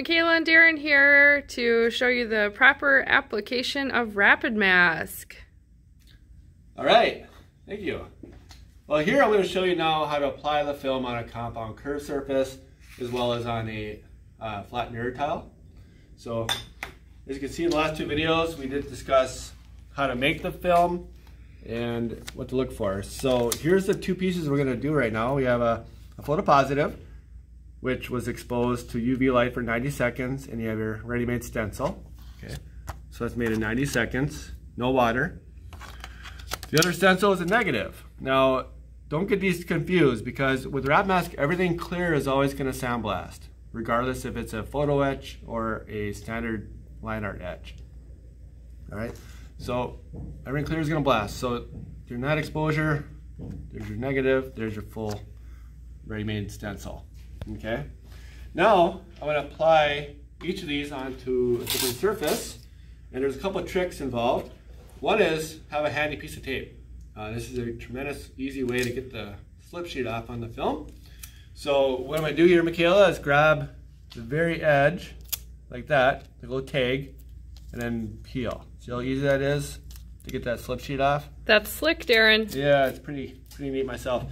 Michaela and Darin here to show you the proper application of Rapid Mask. All right, thank you. Well, here I'm going to show you now how to apply the film on a compound curved surface as well as on a uh, flat mirror tile. So, as you can see in the last two videos, we did discuss how to make the film and what to look for. So here's the two pieces we're going to do right now. We have a, a photopositive, which was exposed to UV light for 90 seconds, and you have your ready-made stencil. Okay, so it's made in 90 seconds, no water. The other stencil is a negative. Now, don't get these confused because with Rapid Mask, everything clear is always going to sandblast, regardless if it's a photo etch or a standard line art etch. All right, so everything clear is going to blast. So your net exposure, there's your negative, there's your full ready-made stencil. Okay. Now I'm going to apply each of these onto a different surface, and there's a couple of tricks involved. One is have a handy piece of tape. Uh, this is a tremendous easy way to get the slip sheet off on the film. So what I'm going to do here, Michaela, is grab the very edge like that, the little tag, and then peel. See how easy that is to get that slip sheet off? That's slick, Darin. Yeah, it's pretty pretty neat myself.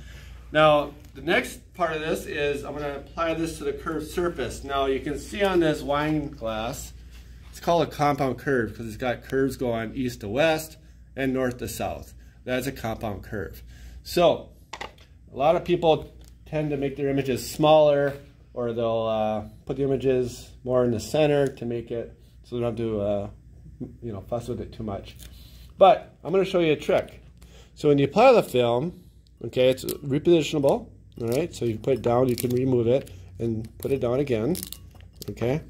Now, the next part of this is I'm going to apply this to the curved surface. Now, you can see on this wine glass, it's called a compound curve because it's got curves going east to west and north to south. That's a compound curve. So, a lot of people tend to make their images smaller or they'll uh, put the images more in the center to make it so they don't have to uh, you know, fuss with it too much. But I'm going to show you a trick. So when you apply the film, Okay, it's repositionable. All right, so you put it down, you can remove it and put it down again. Okay.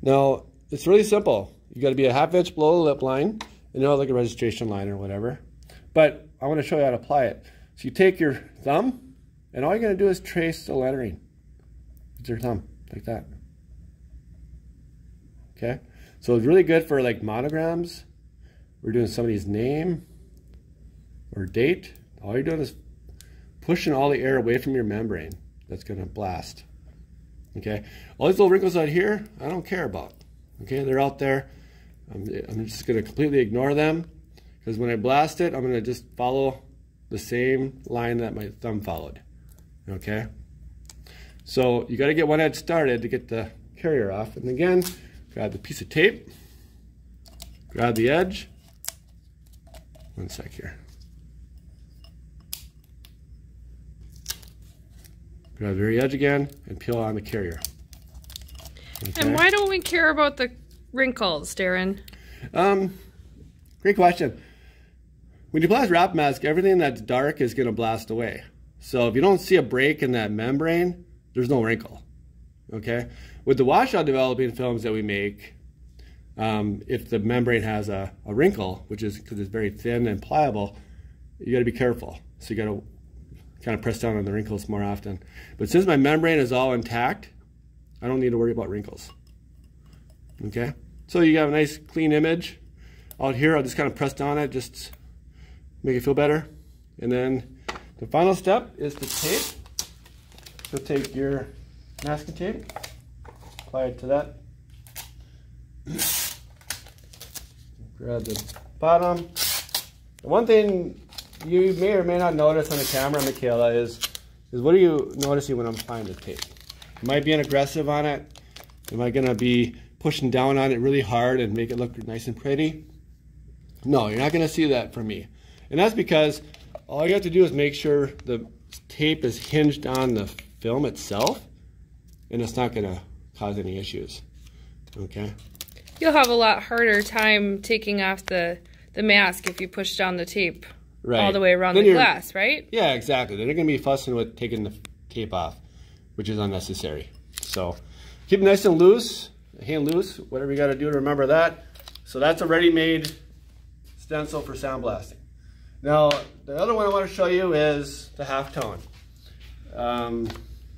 Now, it's really simple. You got to be a half inch below the lip line, you know, like a registration line or whatever. But I want to show you how to apply it. So you take your thumb, and all you're going to do is trace the lettering with your thumb, like that. Okay. So it's really good for like monograms. We're doing somebody's name or date. All you're doing is pushing all the air away from your membrane that's going to blast. Okay, all these little wrinkles out here, I don't care about. Okay, they're out there. I'm, I'm just going to completely ignore them because when I blast it, I'm going to just follow the same line that my thumb followed. Okay, so you got to get one edge started to get the carrier off. And again, grab the piece of tape, grab the edge. One sec here. Grab the very edge again and peel on the carrier. Okay. And why don't we care about the wrinkles, Darin? Um, great question. When you blast RapidMask, everything that's dark is going to blast away. So if you don't see a break in that membrane, there's no wrinkle. Okay? With the washout developing films that we make, um, if the membrane has a, a wrinkle, which is because it's very thin and pliable, you got to be careful. So you got to kind of press down on the wrinkles more often. But since my membrane is all intact, I don't need to worry about wrinkles. Okay, so you have a nice clean image. Out here, I'll just kind of press down it, just make it feel better. And then the final step is to tape. So take your masking tape, apply it to that. Grab the bottom. The one thing you may or may not notice on the camera, Michaela, is, is what are you noticing when I'm applying the tape? Am I being aggressive on it? Am I going to be pushing down on it really hard and make it look nice and pretty? No, you're not going to see that from me. And that's because all you have to do is make sure the tape is hinged on the film itself and it's not going to cause any issues. Okay? You'll have a lot harder time taking off the, the mask if you push down the tape right. all the way around then the glass, right? Yeah, exactly. They're going to be fussing with taking the tape off, which is unnecessary. So keep it nice and loose, hand loose, whatever you got to do to remember that. So that's a ready-made stencil for sandblasting. Now, the other one I want to show you is the halftone. Um,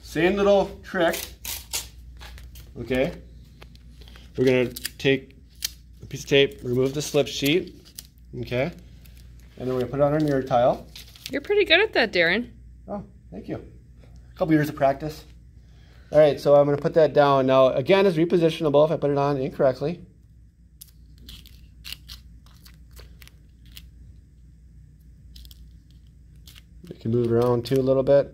same little trick, okay? We're going to take a piece of tape, remove the slip sheet, okay? And then we're gonna put it on our mirror tile. You're pretty good at that, Darin. Oh, thank you. A couple years of practice. All right, so I'm going to put that down. Now, again, it's repositionable if I put it on incorrectly. You can move it around too a little bit.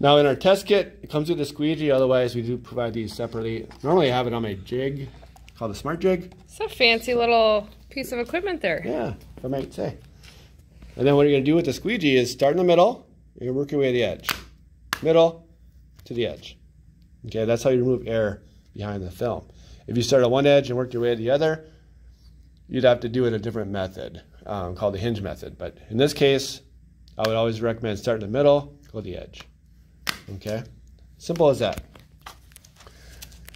Now in our test kit, it comes with a squeegee, otherwise we do provide these separately. Normally I have it on my jig, called the Smart Jig. It's a fancy little piece of equipment there. Yeah, I might say. And then what you're gonna do with the squeegee is start in the middle, you're gonna work your way to the edge. Middle to the edge. Okay, that's how you remove air behind the film. If you start at one edge and work your way to the other, you'd have to do it a different method um, called the hinge method. But in this case, I would always recommend start in the middle, go to the edge. Okay, simple as that.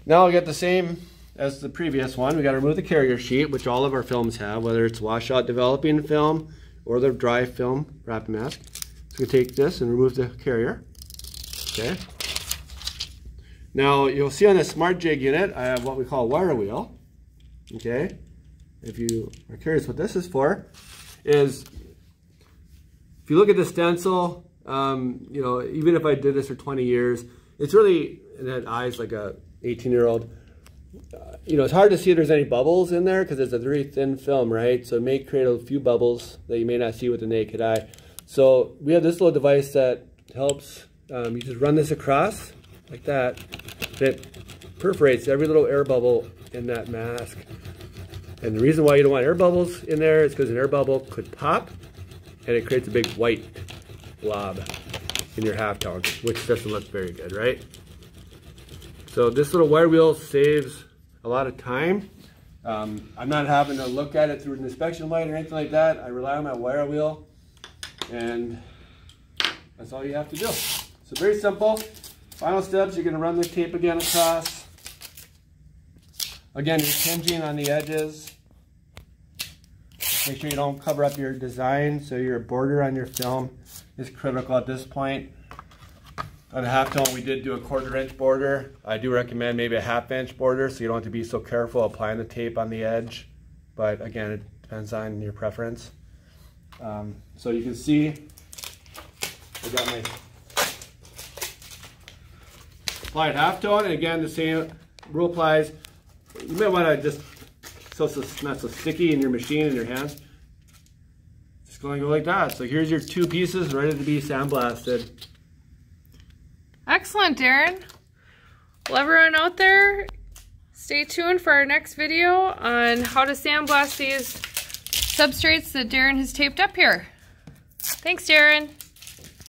Now I'll get the same as the previous one. We got to remove the carrier sheet, which all of our films have, whether it's washout developing film or the dry film RapidMask. So we take this and remove the carrier. Okay. Now you'll see on the Smart Jig unit, I have what we call a wire wheel. Okay. If you are curious what this is for, is if you look at the stencil, um, you know, even if I did this for 20 years, it's really, and it eyes like a 18 year old, you know, it's hard to see if there's any bubbles in there because it's a very thin film, right? So it may create a few bubbles that you may not see with the naked eye. So we have this little device that helps, um, you just run this across like that, and it perforates every little air bubble in that mask. And the reason why you don't want air bubbles in there is because an air bubble could pop and it creates a big white blob in your halftone, which doesn't look very good, right? So this little wire wheel saves a lot of time. Um, I'm not having to look at it through an inspection light or anything like that. I rely on my wire wheel and that's all you have to do. So very simple. Final steps, you're gonna run the tape again across. Again, you're hinging on the edges. Make sure you don't cover up your design so your border on your film is critical at this point. On a half tone, we did do a quarter inch border. I do recommend maybe a half inch border so you don't have to be so careful applying the tape on the edge. But again, it depends on your preference. Um, so you can see, I got my applied half tone. And again, the same rule applies. You might want to just, so it's not so sticky in your machine in your hands Just going to go like that. So here's your two pieces ready to be sandblasted. Excellent, Darin. Well, everyone out there, stay tuned for our next video on how to sandblast these substrates that Darin has taped up here. Thanks, Darin.